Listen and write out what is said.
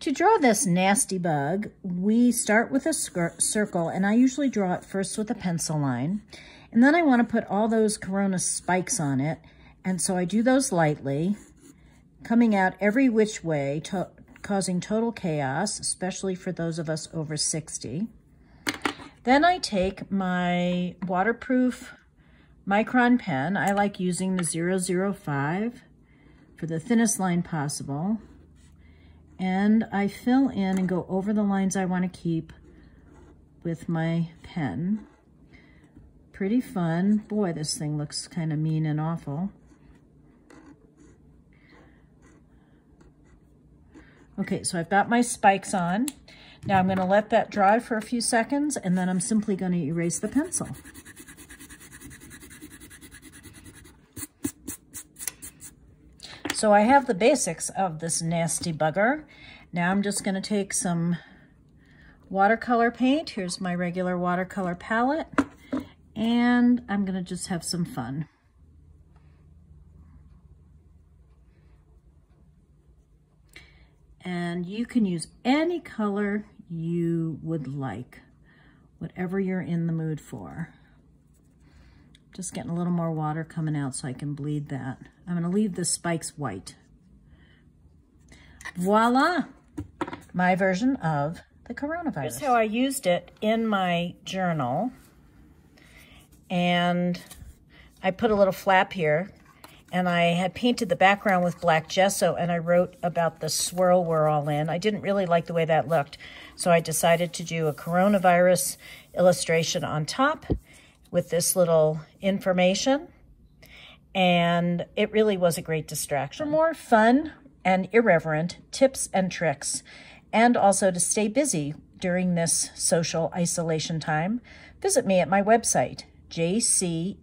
To draw this nasty bug, we start with a circle, and I usually draw it first with a pencil line. And then I want to put all those Corona spikes on it. And so I do those lightly, coming out every which way, to causing total chaos, especially for those of us over 60. Then I take my waterproof micron pen. I like using the 005 for the thinnest line possible. And I fill in and go over the lines I want to keep with my pen. Pretty fun. Boy, this thing looks kind of mean and awful. Okay, so I've got my spikes on. Now I'm going to let that dry for a few seconds, and then I'm simply going to erase the pencil. So I have the basics of this nasty bugger. Now I'm just going to take some watercolor paint. Here's my regular watercolor palette. And I'm going to just have some fun. And you can use any color you would like, whatever you're in the mood for. Just getting a little more water coming out so I can bleed that. I'm gonna leave the spikes white. Voila, my version of the coronavirus. Here's how I used it in my journal. And I put a little flap here and I had painted the background with black gesso and I wrote about the swirl we're all in. I didn't really like the way that looked, so I decided to do a coronavirus illustration on top with this little information. And it really was a great distraction. For more fun and irreverent tips and tricks, and also to stay busy during this social isolation time, visit me at my website, jcmamet.net.